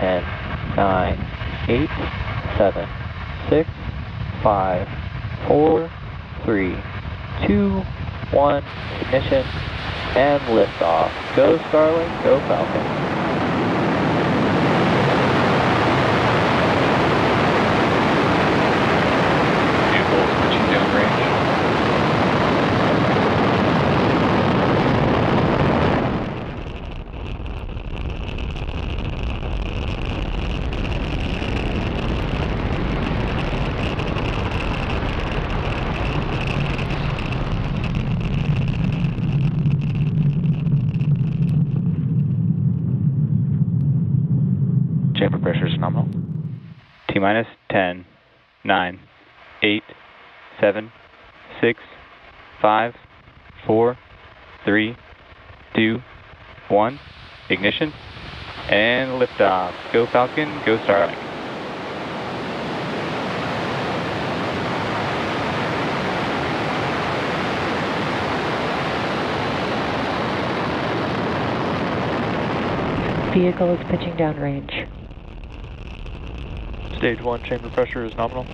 10, 9, 8, 7, 6, 5, 4, 3, 2, 1, ignition, and liftoff. Go Starlink, go Falcon. Vehicles pitching downrange. Chamber pressure is nominal. T minus 10, 9, 8, 7, 6, 5, 4, 3, 2, 1. Ignition. And liftoff. Go Falcon, go Starlink. Vehicle is pitching downrange. Stage one chamber pressure is nominal.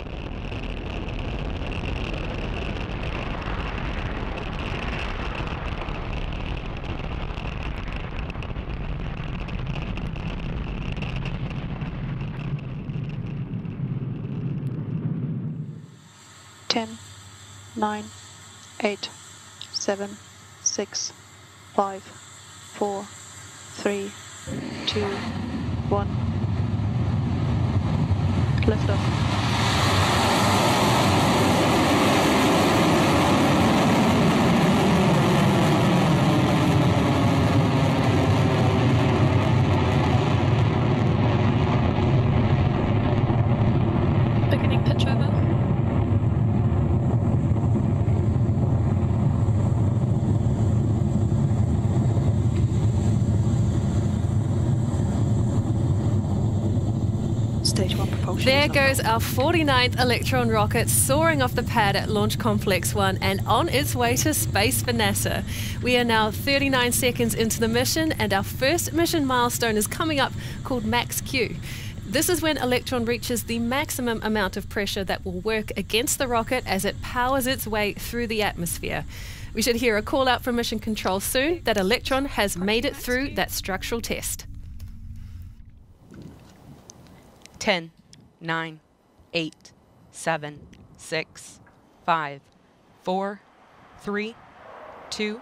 Nine, eight, seven, six, five, four, three, two, one. Lift off. Beginning pitch over. Stage one propulsion. There goes our 49th Electron rocket soaring off the pad at Launch Complex 1 and on its way to space for NASA. We are now 39 seconds into the mission, and our first mission milestone is coming up called Max Q. This is when Electron reaches the maximum amount of pressure that will work against the rocket as it powers its way through the atmosphere. We should hear a call out from Mission Control soon that Electron has made it through that structural test. 10, 9, 8, 7, 6, 5, 4, 3, 2,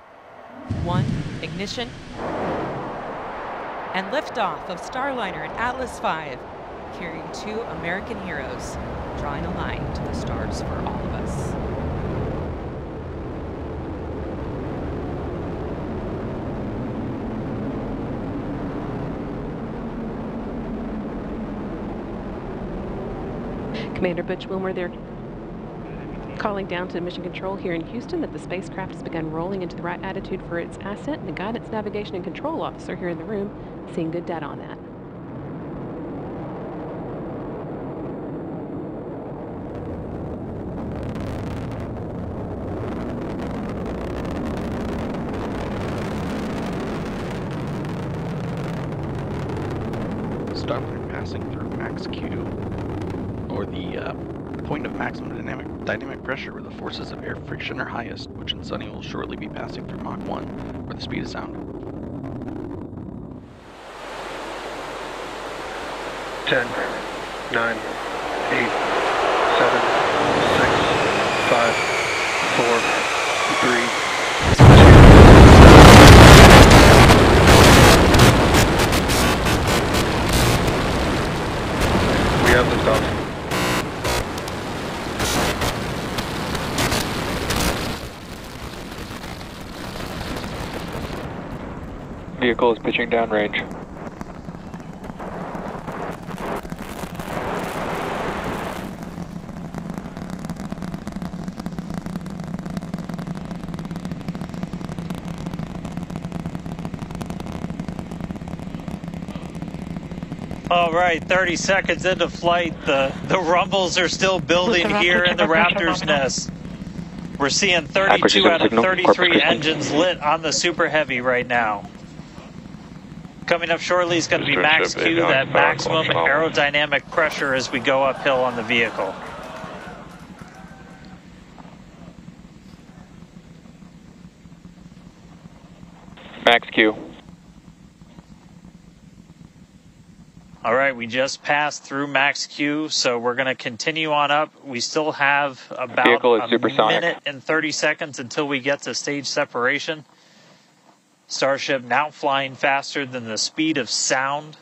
1. Ignition. And liftoff of Starliner and Atlas V, carrying two American heroes, drawing a line to the stars for all of us. Commander Butch Wilmore, they're calling down to Mission Control here in Houston that the spacecraft has begun rolling into the right attitude for its ascent, and the guidance, navigation, and control officer here in the room seeing good data on that. Starliner passing through max Q, or the uh, point of maximum dynamic dynamic pressure where the forces of air friction are highest, which in Suni will shortly be passing through Mach 1, where the speed of sound. 10, 9, 8, 7, 6, 5, 4, 3, We have liftoff. Vehicle is pitching downrange. All right, 30 seconds into flight. The, the rumbles are still building Raptor here in the Raptor's nest. We're seeing 32 out of 33 Christi. engines lit on the Super Heavy right now. Coming up shortly is going to be max Q, that maximum aerodynamic pressure as we go uphill on the vehicle. Max Q. All right, we just passed through max Q, so we're going to continue on up. We still have about Vehicle is a supersonic. minute and 30 seconds until we get to stage separation. Starship now flying faster than the speed of sound.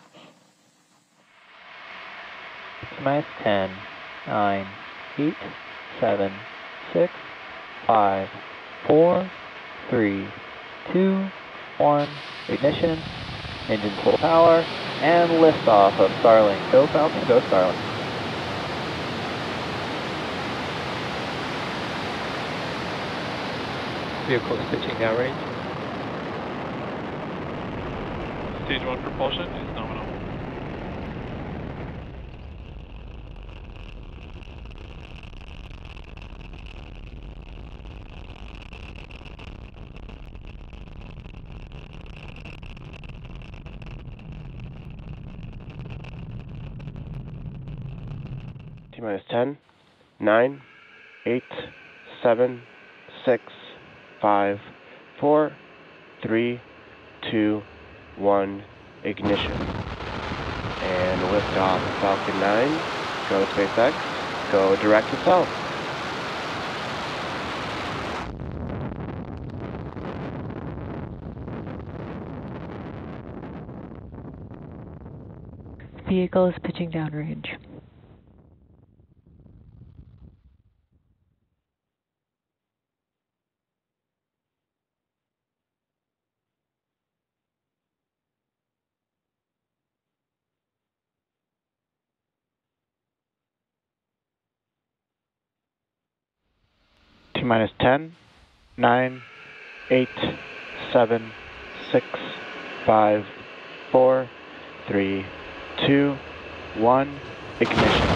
Minus 10, 9, 8, 7, 6, 5, 4, 3, 2, 1. Ignition, engine full power, and liftoff of Starlink. Go Falcon, go Starlink. Vehicle is pitching downrange. Stage 1 propulsion is nominal. T minus 10, 9, 8, 7, 6, 5, 4, 3, 2, 1, ignition. And liftoff of Falcon 9. Go to SpaceX. Go direct to south. Vehicle is pitching downrange. T minus 10, 9, 8, 7, 6, 5, 4, 3, 2, 1, ignition.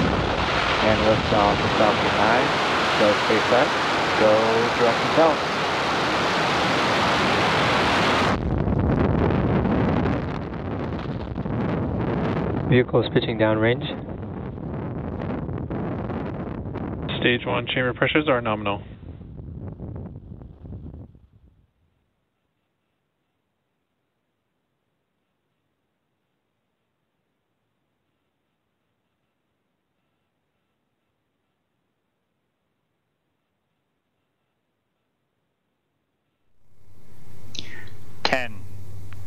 And liftoff of Falcon 9. Go SpaceX. Go direct to south. Vehicle is pitching downrange. Stage 1 chamber pressures are nominal.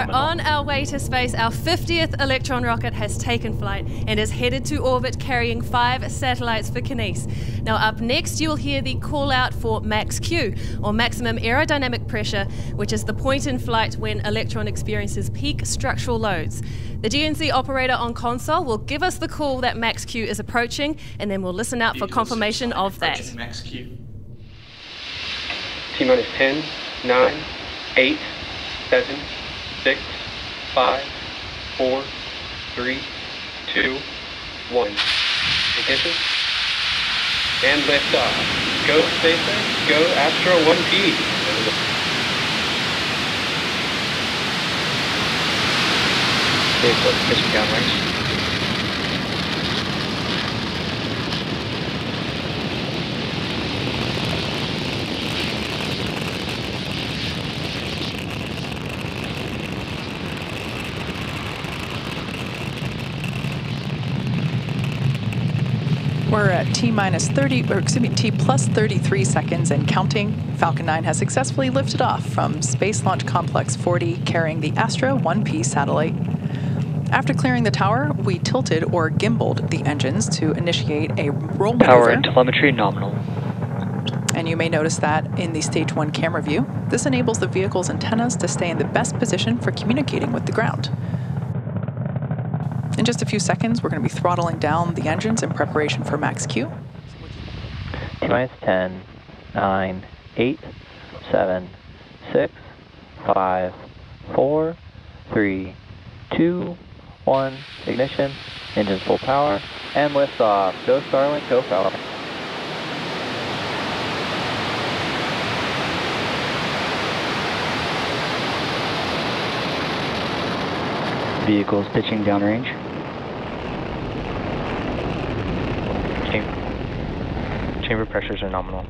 We are on our way to space. Our 50th Electron rocket has taken flight and is headed to orbit carrying five satellites for Kinéis. Now, up next, you will hear the call out for max Q, or maximum aerodynamic pressure, which is the point in flight when Electron experiences peak structural loads. The GNC operator on console will give us the call that max Q is approaching, and then we'll listen out for confirmation of that. Max Q. T minus 10, 9, 8, 7, 6, 5, 4, 3, 2, 1. Ignition. And lift off. Go SpaceX, go Astra 1P. Vehicle is downrange. We're at T minus 30, or excuse me, T plus 33 seconds and counting. Falcon 9 has successfully lifted off from Space Launch Complex 40, carrying the Astra 1P satellite. After clearing the tower, we tilted or gimbaled the engines to initiate a roll Power maneuver. and telemetry nominal. And you may notice that in the stage one camera view, this enables the vehicle's antennas to stay in the best position for communicating with the ground. In just a few seconds, we're going to be throttling down the engines in preparation for max Q. T minus 10, 9, 8, 7, 6, 5, 4, 3, 2, 1. Ignition. Engines full power. And lift off. Go Starlink, go Falcon. Vehicles pitching downrange. Chamber pressures are nominal.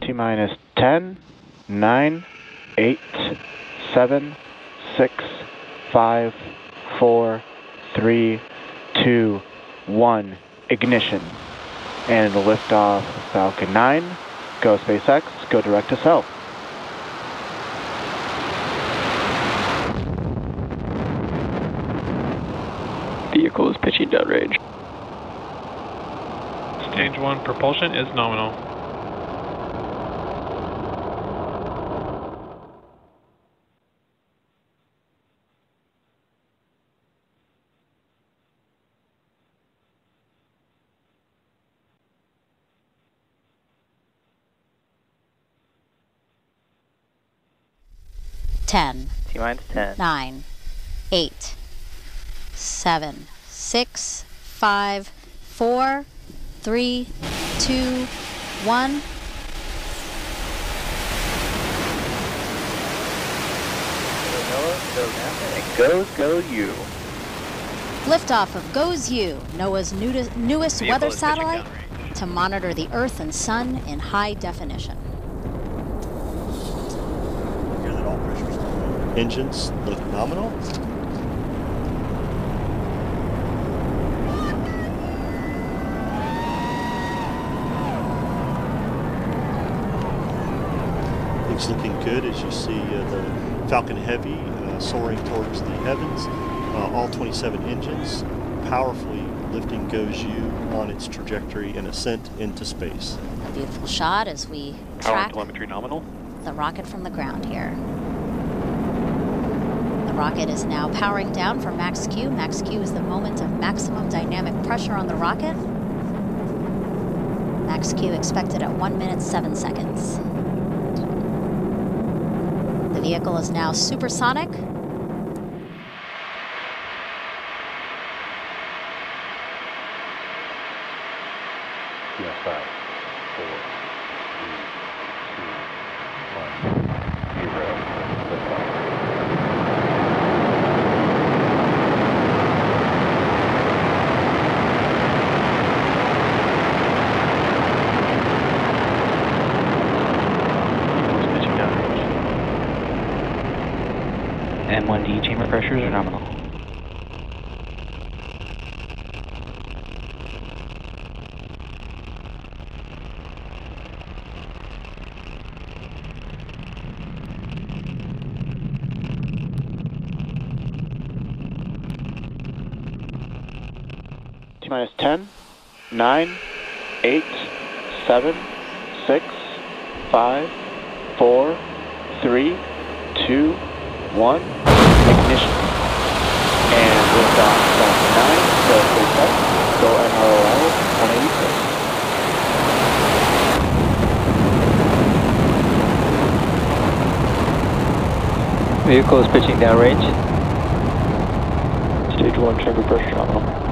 T minus 10, 9, 8, 7, 6, 5, 4, 3, 2, 1. Ignition. And lift off, Falcon 9. Go SpaceX. Go direct to south. Vehicle is pitching downrange. Stage 1 propulsion is nominal. Ten, T minus 10. nine, eight, seven, six, five, four, three, two, one. Go, go, you. Liftoff of GOES U, NOAA's newest, newest weather satellite, to monitor the Earth and Sun in high definition. Engines look nominal. Things looking good as you see uh, the Falcon Heavy uh, soaring towards the heavens. Uh, all 27 engines powerfully lifting GOES U on its trajectory and ascent into space. A beautiful shot as we track telemetry nominal. the rocket from the ground here. Rocket is now powering down for max Q. Max Q is the moment of maximum dynamic pressure on the rocket. Max Q expected at 1 minute 7 seconds. The vehicle is now supersonic. Yes, five, four, three, two, one, zero. Liftoff. Vehicles pitching downrange. M1D chamber pressures are nominal. T minus 10, 9, 8, 7, 6, 5, 4, 3, 2, 1. Ignition. And liftoff Falcon 9, go SpaceX, go NROL 186. Vehicle is pitching downrange. Stage 1 chamber pressure nominal.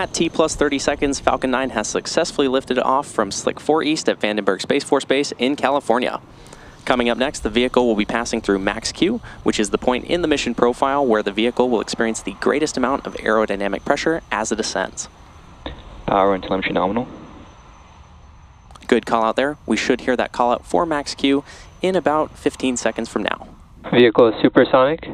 At T plus 30 seconds, Falcon 9 has successfully lifted off from Slick 4 East at Vandenberg Space Force Base in California. Coming up next, the vehicle will be passing through Max Q, which is the point in the mission profile where the vehicle will experience the greatest amount of aerodynamic pressure as it ascends. Power and telemetry nominal. Good call out there. We should hear that call out for Max Q in about 15 seconds from now. Vehicle is supersonic.